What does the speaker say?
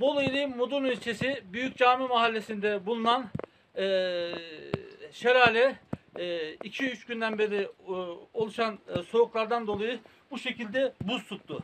Bolu ili Mudurnu ilçesi Büyük Cami mahallesinde bulunan eee şelale e, 2-3 günden beri e, oluşan e, soğuklardan dolayı bu şekilde buz tuttu.